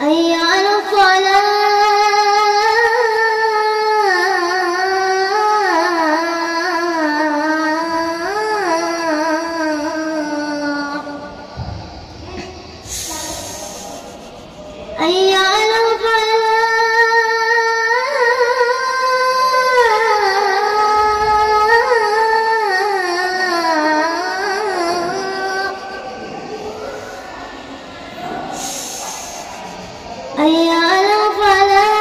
أي على الصلاة. أي على أي على الفلاح.